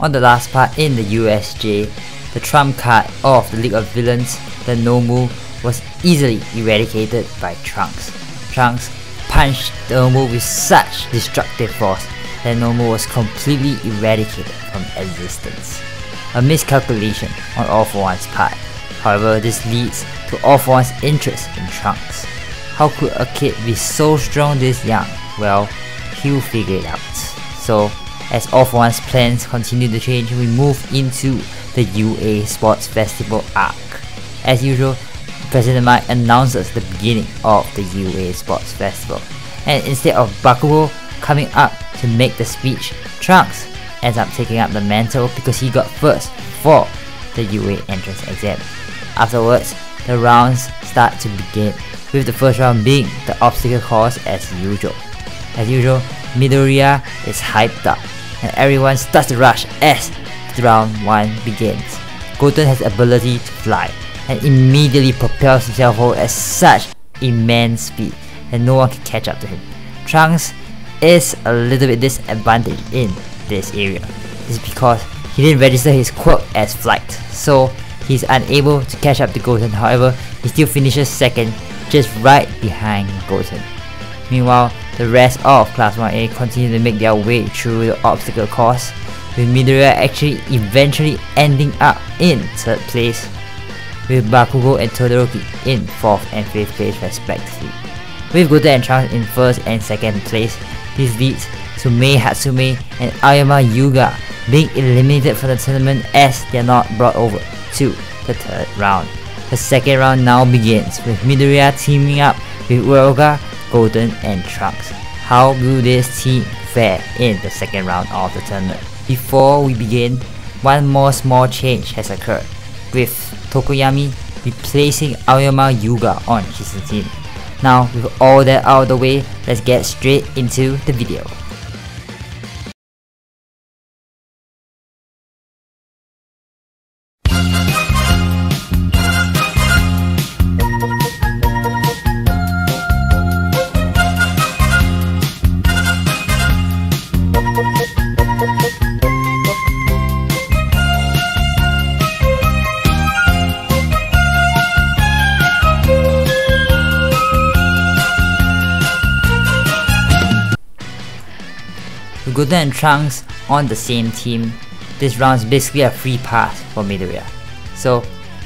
On the last part in the USJ, the trump card of the League of Villains, the Nomu, was easily eradicated by Trunks. Trunks punched the Nomu with such destructive force that Nomu was completely eradicated from existence. A miscalculation on All For One's part. However, this leads to All For One's interest in Trunks. How could a kid be so strong this young? Well, he'll figure it out. So, All For One's plans continue to change, we move into the UA Sports Festival arc. As usual, Present Mic announces the beginning of the UA Sports Festival. And instead of Bakugo coming up to make the speech, Trunks ends up taking up the mantle because he got first for the UA entrance exam. Afterwards, the rounds start to begin, with the first round being the obstacle course as usual. As usual, Midoriya is hyped up, and everyone starts to rush as round 1 begins. Goten has the ability to fly, and immediately propels himself forward at such immense speed that no one can catch up to him. Trunks is a little bit disadvantaged in this area. This is because he didn't register his quirk as flight, so he's unable to catch up to Goten. However, he still finishes second, just right behind Goten. Meanwhile, the rest of Class 1A continue to make their way through the obstacle course, with Midoriya actually eventually ending up in third place, with Bakugo and Todoroki in 4th and 5th place respectively. With Goten and Trunks in 1st and 2nd place, this leads to Mei Hatsume and Aoyama Yuga being eliminated from the tournament as they are not brought over to the third round. The second round now begins with Midoriya teaming up with Uraraka, Goten and Trunks. How will this team fare in the second round of the tournament? Before we begin, one more small change has occurred, with Tokoyami replacing Aoyama Yuga on his team. Now, with all that out of the way, let's get straight into the video. With Goten and Trunks on the same team, this round is basically a free pass for Midoriya. So,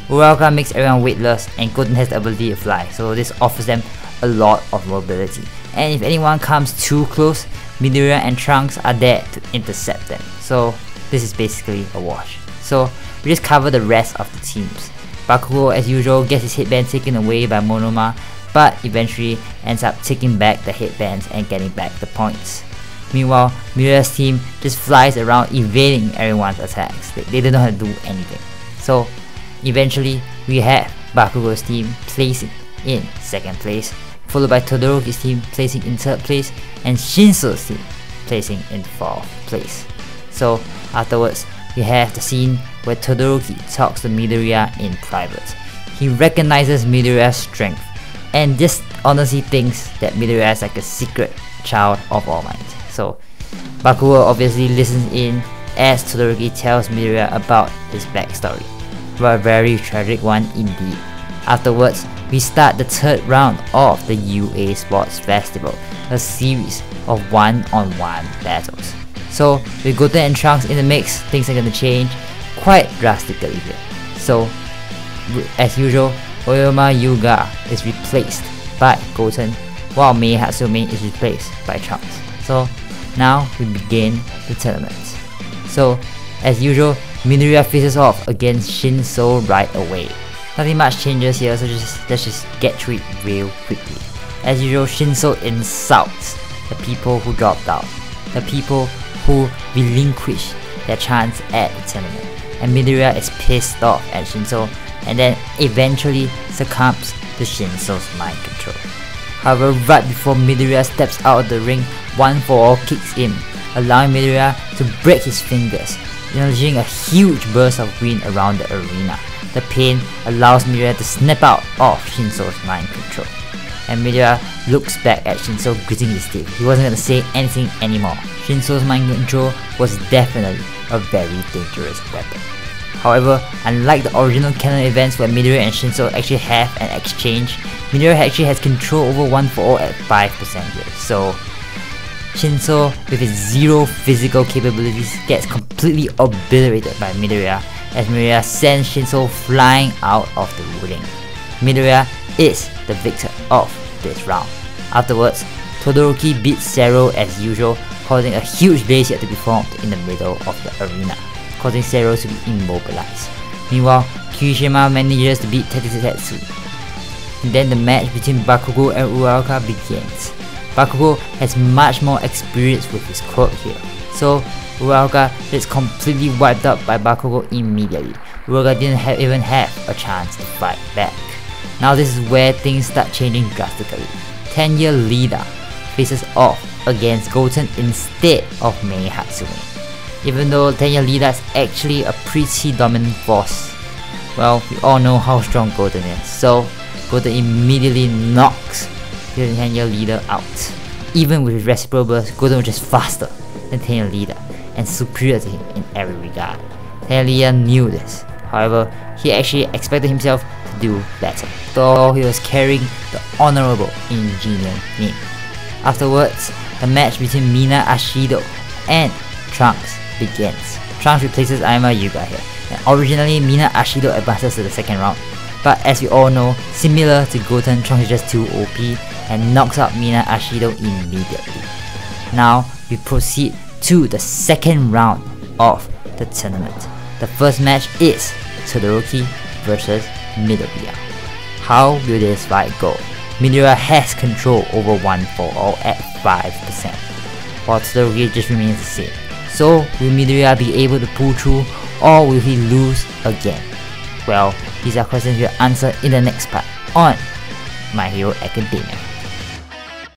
Uraraka makes everyone weightless and Goten has the ability to fly, so this offers them a lot of mobility. And if anyone comes too close, Midoriya and Trunks are there to intercept them. So, this is basically a wash. So, we just cover the rest of the teams. Bakugo, as usual, gets his headband taken away by Monoma, but eventually ends up taking back the headbands and getting back the points. Meanwhile, Midoriya's team just flies around evading everyone's attacks. They, they don't know how to do anything. So, eventually, we have Bakugo's team placing in second place, followed by Todoroki's team placing in third place, and Shinso's team placing in fourth place. So, afterwards, we have the scene where Todoroki talks to Midoriya in private. He recognizes Midoriya's strength and just honestly thinks that Midoriya is like a secret child of All Might. So, Bakugo obviously listens in as Todoroki tells Midoriya about his backstory. But a very tragic one indeed. Afterwards, we start the third round of the UA Sports Festival, a series of one-on-one battles. So, with Goten and Trunks in the mix, things are gonna change quite drastically here. So, as usual, Aoyama Yuga is replaced by Goten, while Mei Hatsume is replaced by Trunks. So, now we begin the tournament. So, as usual, Midoriya faces off against Shinso right away. Nothing much changes here, so just let's just get through it real quickly. As usual, Shinso insults the people who dropped out, the people who relinquished their chance at the tournament. And Midoriya is pissed off at Shinso and then eventually succumbs to Shinso's mind control. However, right before Midoriya steps out of the ring, one for all kicks in, allowing Midoriya to break his fingers, unleashing a huge burst of wind around the arena. The pain allows Midoriya to snap out of Shinso's mind control. And Midoriya looks back at Shinso gritting his teeth. He wasn't gonna say anything anymore. Shinso's mind control was definitely a very dangerous weapon. However, unlike the original canon events where Midoriya and Shinso actually have an exchange, Midoriya actually has control over One for All at 5% here. So, Shinso, with his zero physical capabilities, gets completely obliterated by Midoriya as Midoriya sends Shinso flying out of the ring. Midoriya is the victor of this round. Afterwards, Todoroki beats Sero as usual, causing a huge base to be formed in the middle of the arena causing Sero to be immobilized. Meanwhile, Kirishima manages to beat Tetsutetsu. Then the match between Bakugo and Uraraka begins. Bakugo has much more experience with his quirk here, so Uraraka gets completely wiped out by Bakugo immediately. Uraraka didn't even have a chance to fight back. Now this is where things start changing drastically. Tenya Iida faces off against Goten instead of Mei Hatsume even though Tenya Iida is actually a pretty dominant force. Well, we all know how strong Goten is, so Goten immediately knocks the Tenya Iida out. Even with reciprocal burst, Goten was just faster than Tenya Iida and superior to him in every regard. Tenya Iida knew this, however, he actually expected himself to do better, though he was carrying the honorable Ingenium name. Afterwards, the match between Mina Ashido and Trunks begins. Trunks replaces Aoyama Yuga here. And originally, Mina Ashido advances to the second round. But as we all know, similar to Goten, Trunks is just too OP and knocks out Mina Ashido immediately. Now, we proceed to the second round of the tournament. The first match is Todoroki versus Midoriya. How will this fight go? Midoriya has control over 1 for all at 5%, while Todoroki just remains the same. So, will Midoriya be able to pull through or will he lose again? Well, these are questions we'll answer in the next part on My Hero Academia.